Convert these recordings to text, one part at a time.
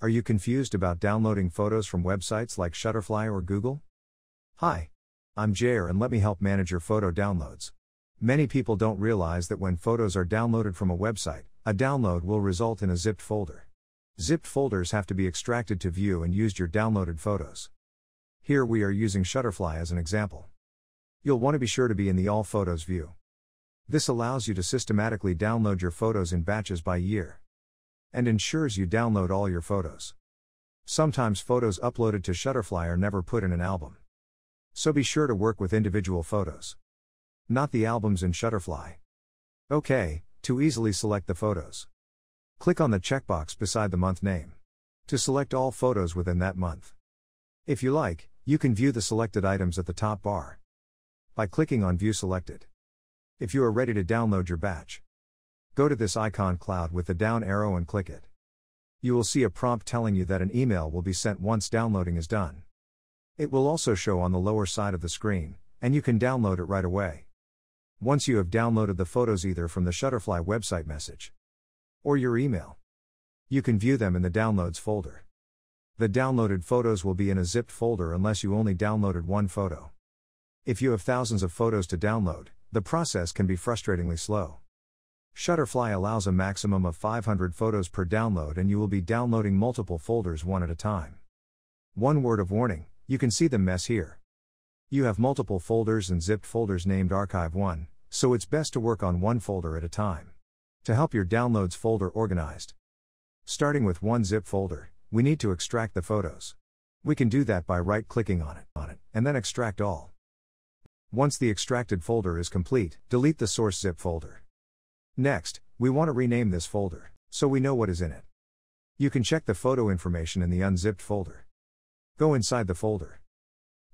Are you confused about downloading photos from websites like Shutterfly or Google? Hi. I'm Jair and let me help manage your photo downloads. Many people don't realize that when photos are downloaded from a website, a download will result in a zipped folder. Zipped folders have to be extracted to view and used your downloaded photos. Here we are using Shutterfly as an example. You'll want to be sure to be in the All Photos view. This allows you to systematically download your photos in batches by year and ensures you download all your photos. Sometimes photos uploaded to Shutterfly are never put in an album. So be sure to work with individual photos. Not the albums in Shutterfly. OK, to easily select the photos. Click on the checkbox beside the month name. To select all photos within that month. If you like, you can view the selected items at the top bar. By clicking on View Selected. If you are ready to download your batch, Go to this icon cloud with the down arrow and click it. You will see a prompt telling you that an email will be sent once downloading is done. It will also show on the lower side of the screen, and you can download it right away. Once you have downloaded the photos either from the Shutterfly website message or your email, you can view them in the Downloads folder. The downloaded photos will be in a zipped folder unless you only downloaded one photo. If you have thousands of photos to download, the process can be frustratingly slow. Shutterfly allows a maximum of 500 photos per download and you will be downloading multiple folders one at a time. One word of warning you can see the mess here. You have multiple folders and zipped folders named Archive1, so it's best to work on one folder at a time. To help your downloads folder organized, starting with one zip folder, we need to extract the photos. We can do that by right clicking on it, on it, and then extract all. Once the extracted folder is complete, delete the source zip folder. Next, we want to rename this folder, so we know what is in it. You can check the photo information in the unzipped folder. Go inside the folder.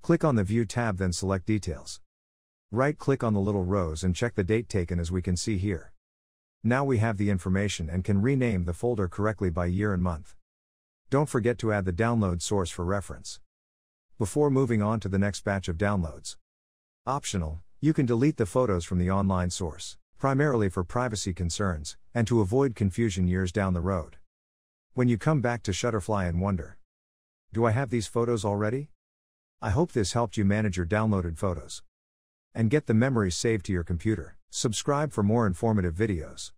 Click on the View tab, then select Details. Right click on the little rows and check the date taken as we can see here. Now we have the information and can rename the folder correctly by year and month. Don't forget to add the download source for reference. Before moving on to the next batch of downloads. Optional, you can delete the photos from the online source primarily for privacy concerns, and to avoid confusion years down the road. When you come back to Shutterfly and wonder, Do I have these photos already? I hope this helped you manage your downloaded photos. And get the memories saved to your computer. Subscribe for more informative videos.